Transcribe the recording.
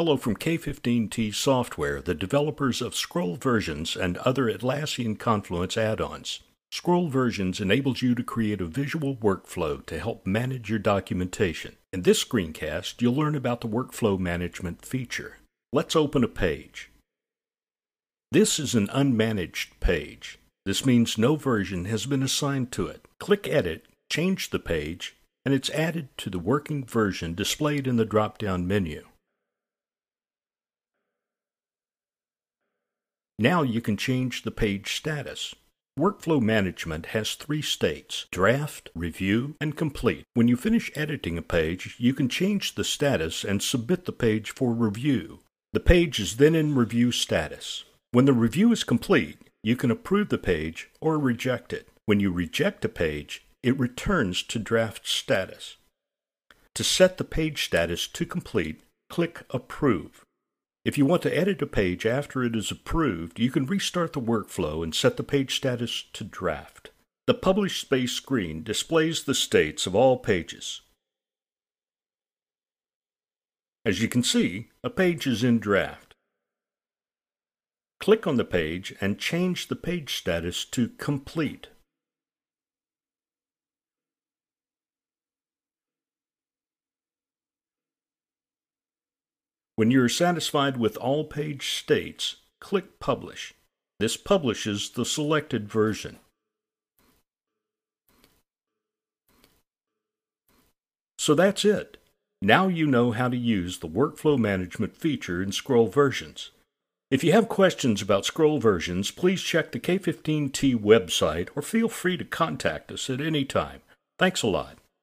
Hello from K15T Software, the developers of Scroll Versions and other Atlassian Confluence add-ons. Scroll Versions enables you to create a visual workflow to help manage your documentation. In this screencast, you'll learn about the workflow management feature. Let's open a page. This is an unmanaged page. This means no version has been assigned to it. Click Edit, change the page, and it's added to the working version displayed in the drop-down menu. Now you can change the page status. Workflow management has three states draft, review, and complete. When you finish editing a page, you can change the status and submit the page for review. The page is then in review status. When the review is complete, you can approve the page or reject it. When you reject a page, it returns to draft status. To set the page status to complete, click Approve. If you want to edit a page after it is approved, you can restart the workflow and set the page status to draft. The Publish Space screen displays the states of all pages. As you can see, a page is in draft. Click on the page and change the page status to Complete. When you are satisfied with all page states, click Publish. This publishes the selected version. So that's it. Now you know how to use the workflow management feature in Scroll Versions. If you have questions about Scroll Versions, please check the K15T website or feel free to contact us at any time. Thanks a lot.